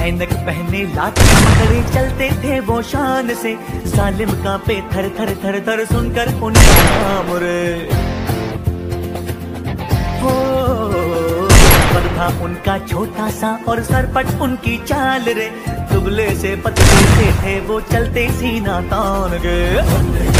ऐनक पहने लाठी पकड़े चलते थे वो शान से। सालिम का पे थर थर थर थर सुनकर उनका नाम हो पग था उनका छोटा सा और सरपट उनकी चाल रे। दुबले से पतले से थे वो चलते सीना तान गए